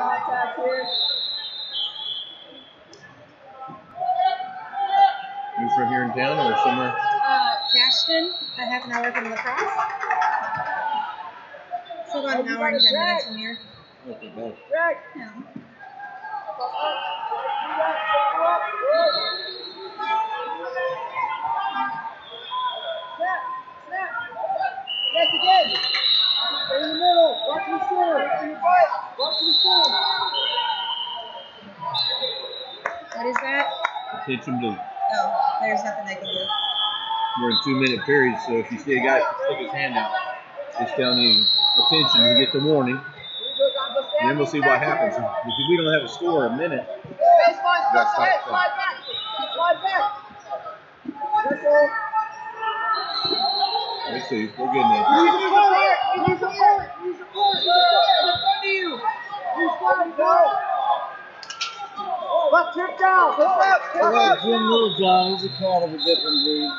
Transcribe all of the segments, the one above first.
contact here. You from here in town or somewhere? Uh, Cashton, a half an hour from La Crosse. So about an hour and ten minutes from here. Not that bad. Greg. No. Snap. Snap. Yes, again. Stay in the middle. Watch the center. In your butt. Watch the center. What is that? Attention blue. Oh, there's nothing I can do. We're in two minute periods, so if you see a guy stick his hand out, just telling you attention, you get the warning. And then we'll see what happens. If we don't have a score a minute, Baseline, That's slide, not- slide back. Slide back. That's all. let's see. We're getting there. Use. In front of you. Go. Left down. Jim Littlejohn, he's a cat of a different breed.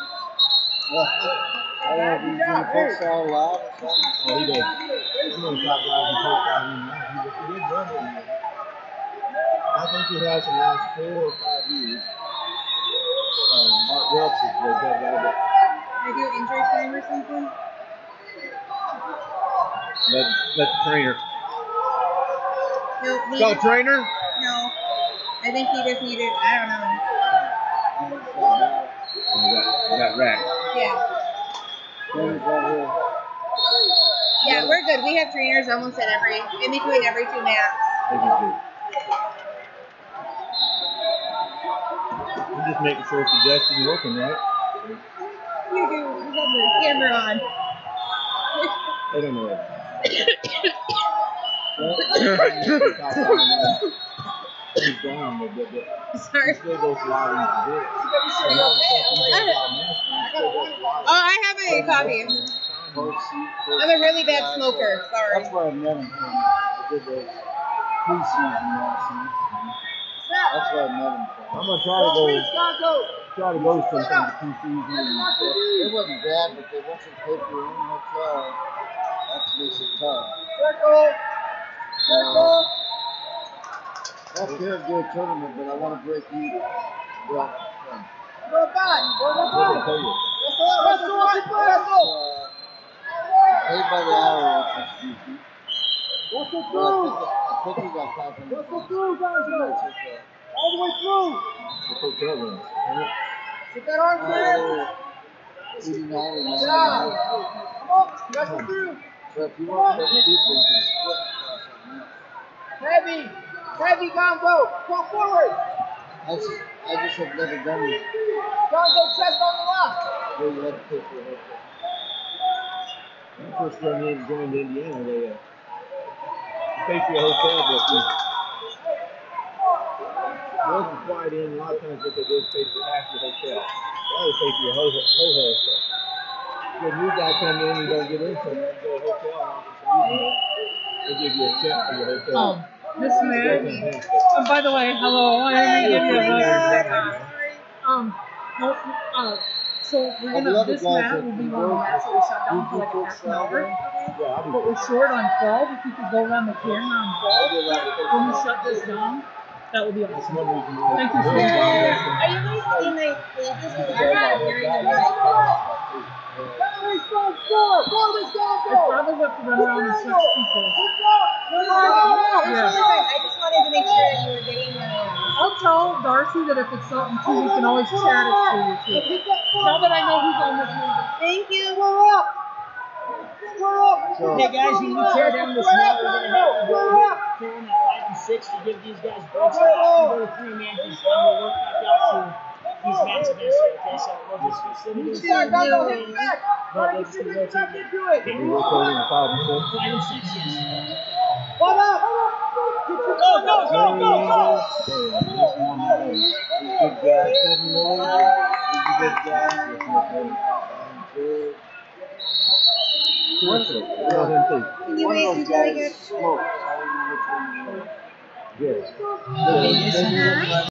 I don't know if he's in the futsal lab or something. Oh, he does. He's one of the top guys in football. He was a good runner. in there. I think he has the last four or five years. Um, Mark Welch is the good guy, but I do injury time or something. Let, let the trainer. No, trainer! no. I think he just needed. I don't know. We got, we got racked. Yeah. James right here. Yeah, we're good. We have trainers almost at every, in between every two mats. I think he's good. I'm just making sure it's adjusted and working right. You do. You have the camera on. I don't know Sorry. he still goes loud in his And all the stuff he does out national, he still goes loud. Oh, I have a copy. Both seat, both I'm a really bad smoker. Sorry. That's where I met him from. I did preseason lessons. That's where I met him from. I'm gonna try to go, try to go sometime to preseason. It wasn't bad, but they once you pay for your own hotel, that makes it tough. Circle. Circle. That's good, good tournament, but I want to break even. Well, yeah. Go back. Go What did I back. Wrestle. Wrestle. Wrestle. Paid by the hour, which is goofy. Wrestle through. I think we got 500 Wrestle through, Gonzo. That's. All the way through. Hotel room. Get that arm clear. Uh, 89 or Good 99. job. Come on. Wrestle through. So if you want to take people, you can split across like that. Heavy. Heavy, Gonzo. Come forward. I just, I just have never done it. Gonzo, chest on the left. Where you have to a hotel. When I first joined in, joined Indiana, they uh, pay for your hotel, you wasn't quite in. A lot of times, what they do is pay for half your hotel. They always pay for your whole whole hotel. If a new guy come in, you don't get in somewhere, you go to a hotel and offer some reason. They give you a check for your hotel. Um, Miss Mary. Oh, by the way, hello. I didn't give you a buzzer. Um, no, uh, so we're gonna, this guys mat will be one of the work, mats that we shut down for like a do half an hour. Yeah, I'll be But we're short on 12. If you could go around the camera on 12 when we shut this down, that would be awesome. one. Thank you, Really, Sarah. God. Are you guys seeing my faces? Because I'm not hearing the mic. Federalist, go, score. Federalist, go, I go. probably have to run around and switch speakers. Good job. Good job. it's really fine. I just wanted to make sure that you were getting the. I'll tell Darcy that if it's something too, we can always chat it to you too. Now that I know who's on this meeting. Thank you. We're up. We're up. So, Okay, guys, you need to tear down this mat. We're gonna have to go We're up. Carrying at five and six to give these guys breaks. We're gonna go to three man because then we'll work back out to these mats eventually. Okay, so we'll just we'll sit in this Start, but Gonzo, hit back. we'll Try to just get be your back rotating. into it. We work over in five and six. Five and six, yes. One up. Go, go, go, go, go! good guy, Kevin Miller. He's a good guy. Good. Wonderful. Well, then, too. Can you One wait of those until I guys get. smokes. I don't know which one you know. Good.